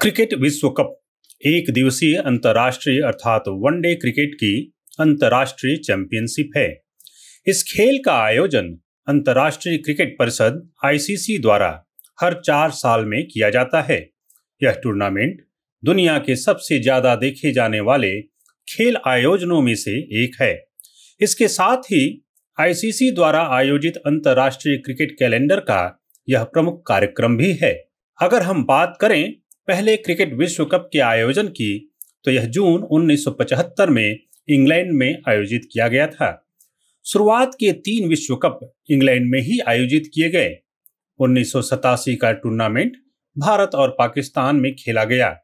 Cricket विश्व cup, एक दिवसीय अंतर्राष्ट्रीय अर्थात वनडे क्रिकेट की अंतर्राष्ट्रीय चैंपियनशिप है। इस खेल का आयोजन अंतर्राष्ट्रीय क्रिकेट परिषद आईसीसी द्वारा हर चार साल में किया जाता है। यह टूर्नामेंट दुनिया के सबसे ज़्यादा देखे जाने वाले खेल आयोजनों में से एक है। इसके साथ ही आईसीसी द्वारा आयोजित अंतर्राष्ट्रीय क्रिकेट कैलेंडर का यह प्रमुख कार्यक्रम भी है। अगर हम बात करें पहले क्रिकेट विश्व कप के आयोजन की तो यह जून 1975 में इंग्लैंड में आयोजित किया गया था। शुरुआत के तीन विश्व कप इंग्लैंड में ही आयोजित किए गए। उन्नीस सौ सतासी का टूर्नामेंट भारत और पाकिस्तान में खेला गया।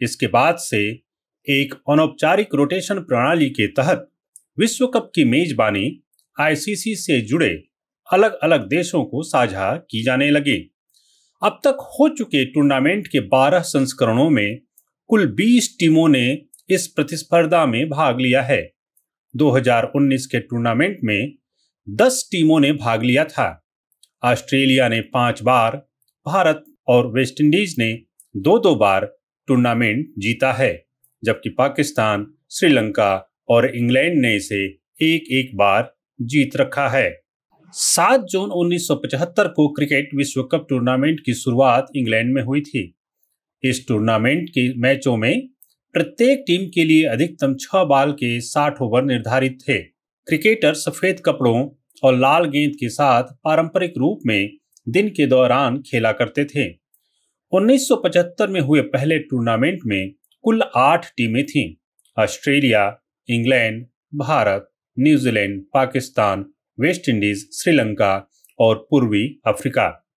इसके बाद से एक अनौपचारिक रोटेशन प्रणाली के तहत विश्व कप की मेजबानी आईसीसी से जुड़े अलग अलग देशों को साझा की जाने लगी। अब तक हो चुके टूर्नामेंट के 12 संस्करणों में कुल 20 टीमों ने इस प्रतिस्पर्धा में भाग लिया है। 2019 के टूर्नामेंट में 10 टीमों ने भाग लिया था। ऑस्ट्रेलिया ने पाँच बार, भारत और वेस्टइंडीज ने दो दो बार टूर्नामेंट जीता है, जबकि पाकिस्तान, श्रीलंका और इंग्लैंड ने इसे एक एक बार जीत रखा है। सात जून 1975 को क्रिकेट विश्व कप टूर्नामेंट की शुरुआत इंग्लैंड में हुई थी। इस टूर्नामेंट के मैचों में प्रत्येक टीम के लिए अधिकतम छह बाल के 60 ओवर निर्धारित थे। क्रिकेटर सफ़ेद कपड़ों और लाल गेंद के साथ पारंपरिक रूप में दिन के दौरान खेला करते थे। 1975 में हुए पहले टूर्नामेंट में कुल आठ टीमें थीं। Australia, England, Bharat, New Zealand, Pakistan West Indies, Sri Lanka और पूर्वी अफ्रीका।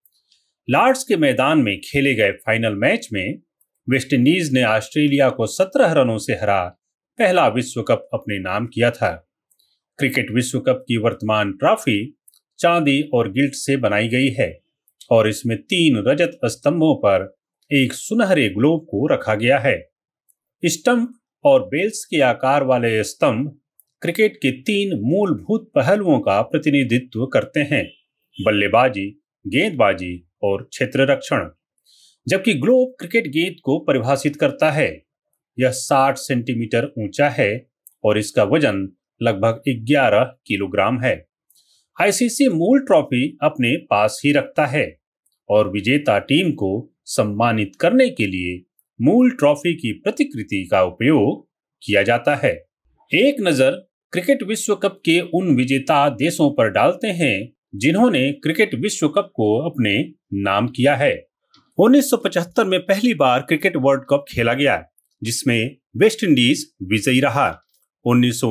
लॉर्ड्स के मैदान में खेले गए फाइनल मैच में वेस्ट इंडीज ने ऑस्ट्रेलिया को 17 रनों से हरा, पहला विश्व कप अपने नाम किया था। क्रिकेट विश्व कप की वर्तमान ट्रॉफी चांदी और गिल्ट से बनाई गई है और इसमें तीन रजत स्तंभों पर एक सुनहरे ग्लोब को रखा गया है। स्टंप और बेल्स के आकार वाले स्तंभ क्रिकेट के तीन मूलभूत पहलुओं का प्रतिनिधित्व करते हैं। बल्लेबाजी, गेंदबाजी और क्षेत्र रक्षण। जबकि ग्लोब क्रिकेट गेंद को परिभाषित करता है। यह 60 सेंटीमीटर ऊँचा है और इसका वज़न लगभग 11 किलोग्राम है। आईसीसी मूल ट्रॉफी अपने पास ही रखता है और विजेता टीम को सम्मानित करने के लिए मूल ट्रॉफी की प्रतिकृति का उपयोग किया जाता है। एक नज़र क्रिकेट विश्व कप के उन विजेता देशों पर डालते हैं, जिन्होंने क्रिकेट विश्व कप को अपने नाम किया है। 1975 में पहली बार क्रिकेट वर्ल्ड कप खेला गया, जिसमें वेस्ट इंडीज विजयी रहा। उन्नीस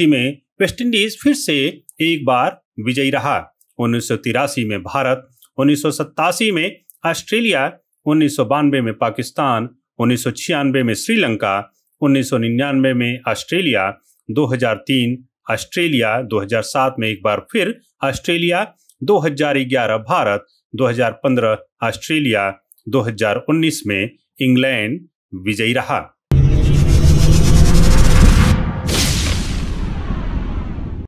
में वेस्ट इंडीज फिर से एक बार विजयी रहा। उन्नीस सौ तिरासी में भारत, उन्नीस सौ सतासी में ऑस्ट्रेलिया, उन्नीस सौ बानवे में पाकिस्तान, उन्नीस सौ छियानबे में श्रीलंका, उन्नीस सौ निन्यानबे में ऑस्ट्रेलिया 2003 ऑस्ट्रेलिया 2007 में एक बार फिर ऑस्ट्रेलिया 2011 भारत 2015 ऑस्ट्रेलिया 2019 में इंग्लैंड विजयी रहा।